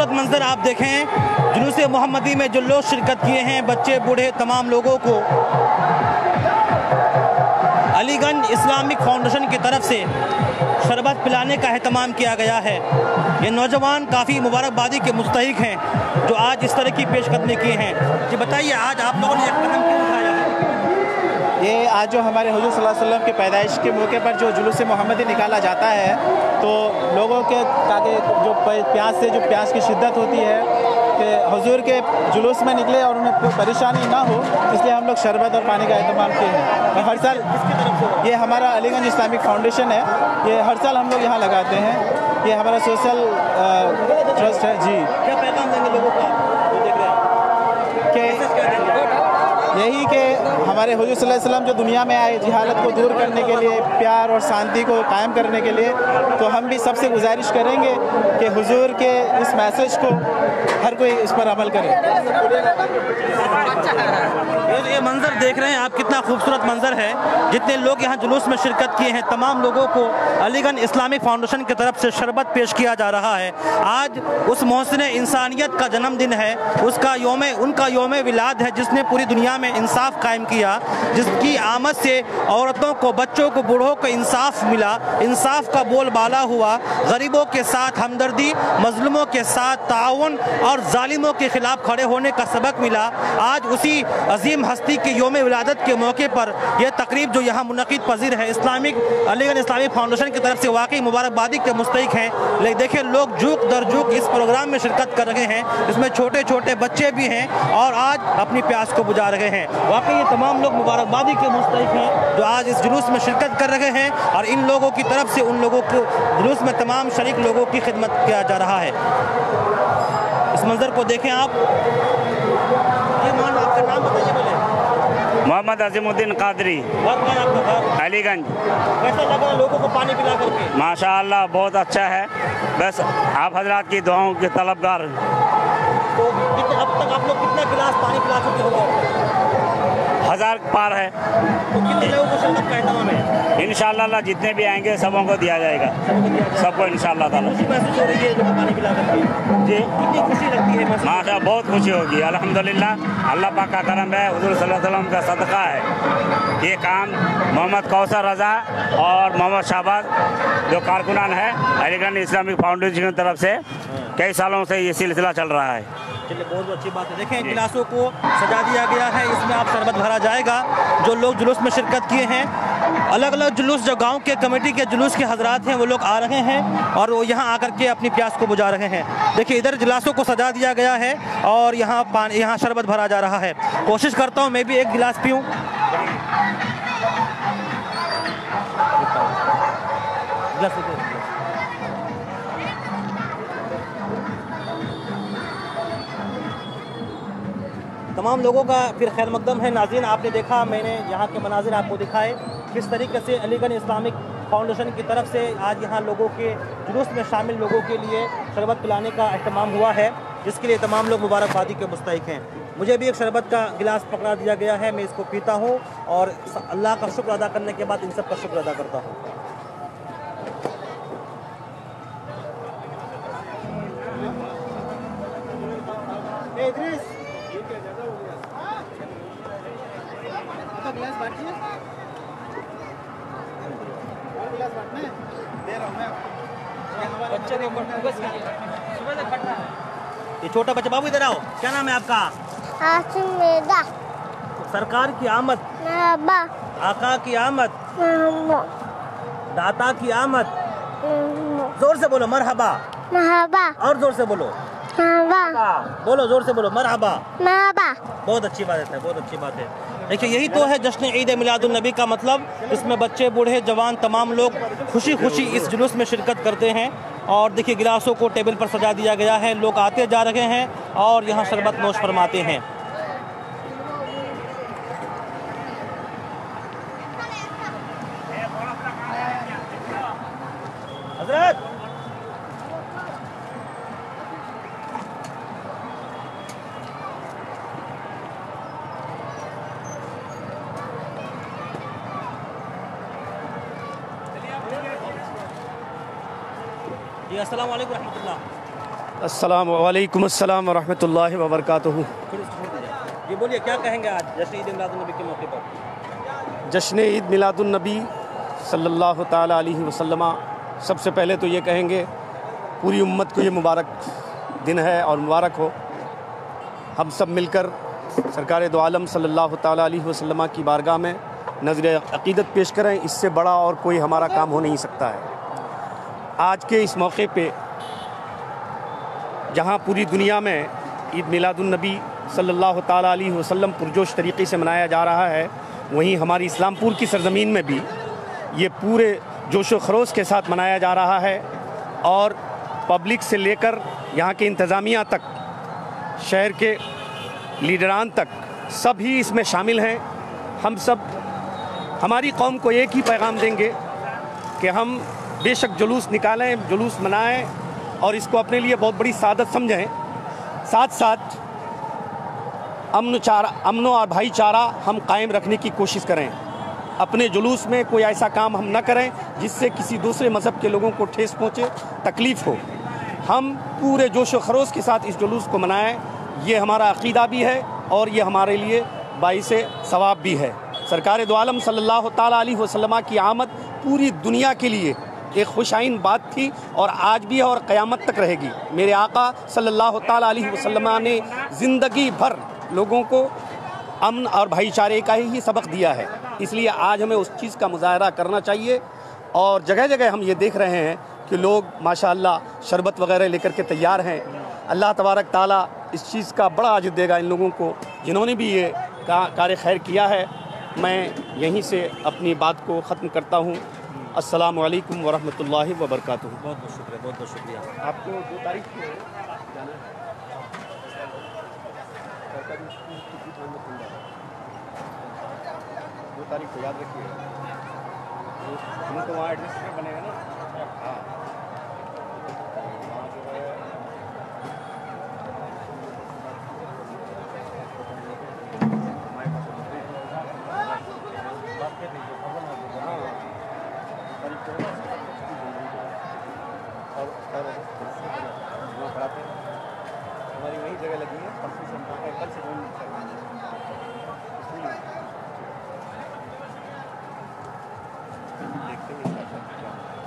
खूबसूरत मंजर आप देखें, जुलूस मोहम्मदी में जो लोग शिरकत किए हैं, बच्चे, बूढ़े, तमाम लोगों को। अलीगंज इस्लामिक फाउंडेशन की तरफ़ से शरबत पिलाने का अहतमाम किया गया है। ये नौजवान काफ़ी मुबारकबादी के मुस्तक हैं, जो आज इस तरह की पेशकदमी किए हैं। जी बताइए, आज आप लोगों ने एक कदम क्यों उठाया? आज जो हमारे हजूर वसल्लम के पैदाइश के मौके पर जो जुलूस मोहम्मदी निकाला जाता है तो लोगों के ताकि जो प्यास से, जो प्यास की शिद्दत होती है, कि हजूर के जुलूस में निकले और उन्हें कोई परेशानी ना हो, इसलिए हम लोग शरबत और पानी का अहतमाम किए हैं। और हर साल ये हमारा अलीगंज इस्लामिक फाउंडेशन है, ये हर साल हम लोग यहाँ लगाते हैं। ये हमारा सोशल ट्रस्ट है। जी। क्या पैगाम देंगे लोगों को आप जो देख रहे हैं कि मैसेज क्या देंगे यही कि हमारे हजूर वसल्लम जो दुनिया में आए, जिहालत को दूर करने के लिए, प्यार और शांति को कायम करने के लिए तो हम भी सबसे गुजारिश करेंगे कि हुजूर के इस मैसेज को हर कोई इस पर अमल करे। ये मंजर देख रहे हैं आप, कितना खूबसूरत मंजर है। जितने लोग यहाँ जुलूस में शिरकत किए हैं, तमाम लोगों को अलीगंज इस्लामिक फाउंडेशन की तरफ़ से शरबत पेश किया जा रहा है। आज उस मोहसिन इंसानियत का जन्मदिन है, उसका योम, उनका योम विलाद है, जिसने पूरी दुनिया में इंसाफ कायम किया, जिसकी आमद से औरतों को, बच्चों को, बूढ़ों को इंसाफ मिला। इंसाफ का बोलबाला हुआ, गरीबों के साथ हमदर्दी, मजलूमों के साथ ताउन और जालिमों के खिलाफ खड़े होने का सबक मिला। आज उसी अजीम हस्ती के योम विलादत के मौके पर यह तकरीब जो यहाँ मुनद पजीर है, इस्लामिक, अलीगढ़ इस्लामिक फाउंडेशन की तरफ़ से वाकई मुबारकबादी के मुस्तक हैं। लेकिन देखिए, लोग झुक दर झुक इस प्रोग्राम में शिरकत कर रहे हैं, इसमें छोटे छोटे बच्चे भी हैं और आज अपनी प्यास को बुझा रहे हैं। वाकई ये तमाम लोग मुबारकबादी के मुस्तक हैं जो आज इस जुलूस में शिरकत कर रहे हैं और इन लोगों की तरफ़ से उन लोगों को जुलूस में तमाम शरीक लोगों की खिदमत किया जा रहा है। इस मंजर को देखें आप। ये मान आपका नाम बताइए पहले। मोहम्मद अजीमुद्दीन कादरी। अलीगंज। कैसा लगा लोगों को पानी पिला करके? माशा बहुत अच्छा है। बस आप हजरात की दुआओं के तलबगार। तो अब तक आप लोग कितना गिलास पानी पिला चुके हो हज़ार पार है। तो इन जितने भी आएँगे सबों को दिया जाएगा। सबको इन करके जी। है बहुत खुशी होगी अलहमदिल्ला अल्लाह पाक का करम है हजूर वसल्लम का सदका है। ये काम मोहम्मद कौसर रजा और मोहम्मद शाहबाज जो कारकुनान है अलीगढ़ इस्लामिक फाउंडेशन की तरफ़ से कई सालों से ये सिलसिला चल रहा है। चलिए बहुत बहुत अच्छी बात है। देखें गिलासों को सजा दिया गया है। इसमें आप शरबत भरा जाएगा। जो लोग जुलूस में शिरकत किए हैं अलग अलग जुलूस जो गाँव के कमेटी के जुलूस के हजरात हैं वो लोग आ रहे हैं और वो यहाँ आकर के अपनी प्यास को बुझा रहे हैं। देखिए इधर गिलासों को सजा दिया गया है और यहाँ पानी यहाँ शरबत भरा जा रहा है। कोशिश करता हूँ मैं भी एक गिलास पीऊँ। गिलास तमाम लोगों का फिर खैर मकदम है। नाजीन आपने देखा, मैंने यहाँ के मनाजिर आपको दिखाए किस तरीके से अलीगढ़ इस्लामिक फाउंडेशन की तरफ़ से आज यहाँ लोगों के जुलूस में शामिल लोगों के लिए शरबत पिलाने का अहतमाम हुआ है, जिसके लिए तमाम लोग मुबारकबादी के मुस्तक हैं। मुझे भी एक शरबत का गिलास पकड़ा दिया गया है, मैं इसको पीता हूँ और अल्लाह का शुक्र अदा करने के बाद इन सब का शुक्र अदा करता हूँ। ये छोटा बच्चा बाबू इधर आओ। क्या नाम है आपका? आसमेदा सरकार की आमद। आका की आमद। दाता की आमद। ज़ोर से बोलो मरहबा। महबा। और ज़ोर से बोलो। बोलो ज़ोर से बोलो मरहबा। महबा। बहुत अच्छी बात है बहुत अच्छी बात है। देखिए, यही तो है जश्न ईद मिलादुलनबी का मतलब। इसमें बच्चे, बूढ़े, जवान, तमाम लोग खुशी खुशी इस जुलूस में शिरकत करते हैं। और देखिए, गिलासों को टेबल पर सजा दिया गया है। लोग आते जा रहे हैं और यहाँ शरबत नोश फरमाते हैं। हज़रत! जी अस्सलाम वालेकुम रहमतुल्लाह। वरहमल वबरक ये बोलिए क्या कहेंगे आज जश्न ईद मिलादुलनबी के मौके पर? जश्न ईद मिलादुलनबी सल्लल्लाहु ताला अलैहि वसल्लम। सबसे पहले तो ये कहेंगे पूरी उम्मत को ये मुबारक दिन है और मुबारक हो। हम सब मिलकर सरकार दो आलम सल्लल्लाहु ताला अलैहि वसल्लम की बारगाह में नज़र अकीदत पेश करें। इससे बड़ा और कोई हमारा काम हो नहीं सकता है। आज के इस मौके पे, जहाँ पूरी दुनिया में ईद मिलादुलनबी सल्लल्लाहु ताला अलैहि वसल्लम पुरजोश तरीके से मनाया जा रहा है, वहीं हमारी इस्लामपुर की सरज़मीन में भी ये पूरे जोश खरोश के साथ मनाया जा रहा है और पब्लिक से लेकर यहाँ के इंतज़ामिया तक, शहर के लीडरान तक सभी इसमें शामिल हैं। हम सब, हमारी कौम को एक ही पैगाम देंगे कि हम बेशक जुलूस निकालें, जुलूस मनाएँ और इसको अपने लिए बहुत बड़ी सादत समझें। साथ साथ अमन चारा, अमन और भाईचारा हम कायम रखने की कोशिश करें। अपने जुलूस में कोई ऐसा काम हम न करें जिससे किसी दूसरे मज़हब के लोगों को ठेस पहुँचे, तकलीफ़ हो। हम पूरे जोश व खरोश के साथ इस जुलूस को मनाएँ, ये हमारा अकीदा भी है और ये हमारे लिए बाईस सवाब भी है। सरकार दो आलम सल्लल्लाहु अलैहि वसल्लम की आमद पूरी दुनिया के लिए एक खुशाइन बात थी और आज भी है और क़यामत तक रहेगी। मेरे आका सल्लल्लाहु अलैहि ने ज़िंदगी भर लोगों को अमन और भाईचारे का ही सबक दिया है। इसलिए आज हमें उस चीज़ का मुजाहरा करना चाहिए और जगह जगह हम ये देख रहे हैं कि लोग, माशाल्लाह, शरबत वगैरह लेकर के तैयार हैं। अल्लाह तबारक ताला इस चीज़ का बड़ा अजर देगा इन लोगों को, जिन्होंने भी ये कार्य खैर किया है। मैं यहीं से अपनी बात को ख़त्म करता हूँ। अस्सलाम वालेकुम वरहमतुल्लाहि वबरकातुहू। बहुत बहुत शुक्रिया बहुत बहुत शुक्रिया। आपको दो तारीख को जाना है। दो तारीख को याद रखिएगा हमें तो वहाँ एड्रेस बनेगा ना? हाँ। और वो हमारी वही जगह लगी है परसों से कल से जून देखते हैं